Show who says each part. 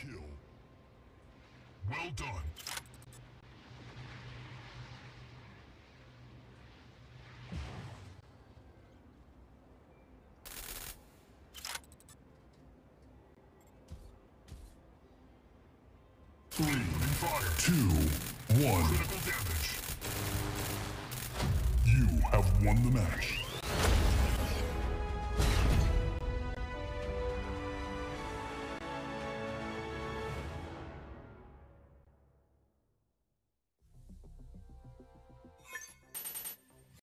Speaker 1: kill. Well done. Three, fire. Two, one. Critical damage. You have won the match.